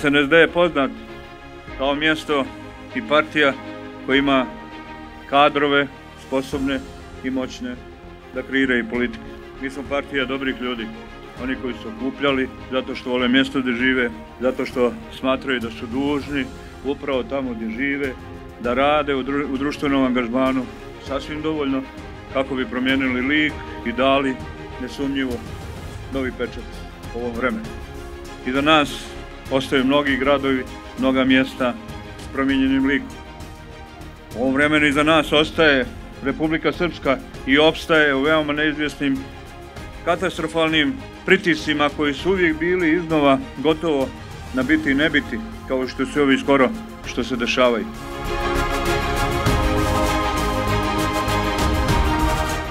SNSD je poznat kao mjesto i partija koja ima kadrove sposobne i moćne da kreiraju politiku. Mi smo partija dobrih ljudi, oni koji su okupljali zato što vole mjesto gdje žive, zato što smatraju da su dužni upravo tamo gdje žive, da rade u, u društvenom angažmanu sasvim dovoljno kako bi promijenili lik i dali nesumnjivo novi pečat ovom vremenu. I za nas ostaju mnogi gradovi, mnoga mjesta s promijenjenim likom. U ovom vremenu iza nas ostaje Republika Srpska i opstaje u veoma neizvjesnim katastrofalnim pritiscima koji su uvijek bili iznova gotovo na biti i ne biti, kao što su ovi skoro što se dešavaju.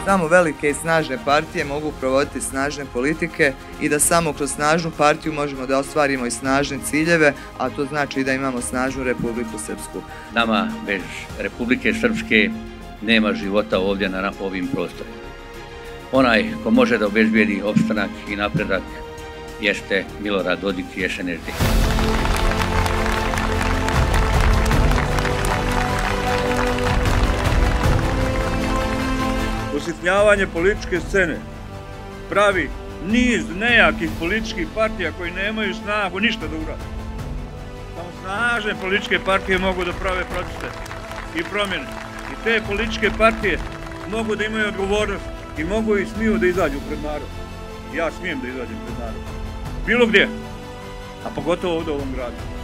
Samo velike i snažne partije mogu provoditi snažne politike i da samo kroz snažnu partiju možemo da ostvarimo i snažne ciljeve, a to znači da imamo snažnu Republiku Srpsku. Nama bez Republike Srpske nema života ovdje na ovim prostorima. Onaj ko može da obezbijedi opstanak i napredak jeste Milorad Dodik i SNSD. Usitnjavanje političke scene pravi niz nejakih političkih partija koji nemaju snagu ništa da urade. Samo snažne političke partije mogu da prave proteste i promjene. I te političke partije mogu da imaju odgovornost i mogu i smiju da izađu pred narod. Ja smijem da izađem pred narod. Bilo gdje, a pogotovo ovdje u ovom gradu.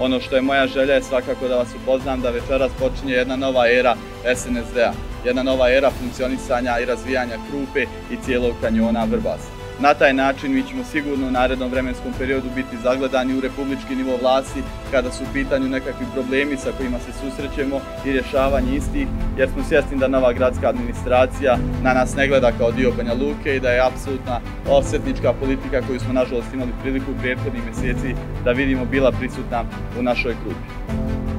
Ono što je moja želja je svakako da vas upoznam da večeras počinje jedna nova era SNSD-a. Jedna nova era funkcionisanja i razvijanja Krupe i cijelog kanjona Vrbasa. Na taj način mi ćemo sigurno u narednom vremenskom periodu biti zagledani u republički nivo vlasti kada su u pitanju nekakvi problemi sa kojima se susrećemo i rješavanje istih, jer smo svjesni da nova gradska administracija na nas ne gleda kao dio Banja Luke i da je apsolutna osjetnička politika koju smo nažalost imali priliku u prethodnih mjeseci da vidimo bila prisutna u našoj grupi.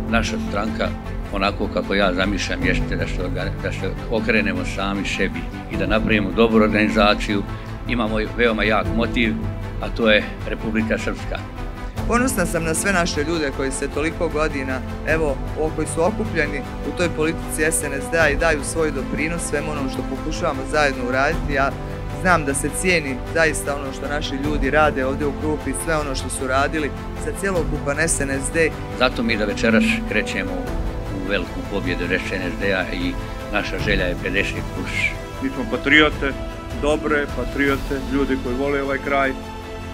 Naša stranka onako kako ja zamišljam jeste da se, da se okrenemo sami sebi i da napravimo dobru organizaciju imamo veoma jak motiv, a to je Republika Srpska. Ponosna sam na sve naše ljude koji se toliko godina, evo, koji su okupljeni u toj politici SNSD-a i daju svoj doprinos svemu onom što pokušavamo zajedno uraditi. Ja znam da se cijeni zaista ono što naši ljudi rade ovdje u grupi, sve ono što su radili za cjelokupan SNSD. Zato mi da večeras krećemo u veliku pobjedu SNSD-a i naša želja je 50 plus. Mi smo patriote, dobre patriote, ljudi koji vole ovaj kraj,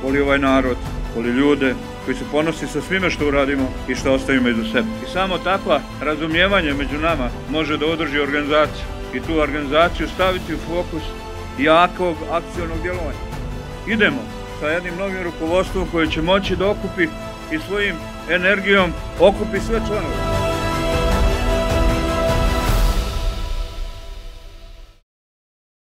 voli ovaj narod, voli ljude, koji se ponosi sa svime što uradimo i što ostavimo iza sebe. I samo takva razumijevanje među nama može da održi organizaciju i tu organizaciju staviti u fokus jakog akcijnog djelovanja. Idemo sa jednim novim rukovodstvom koje će moći da okupi i svojim energijom okupi sve članove.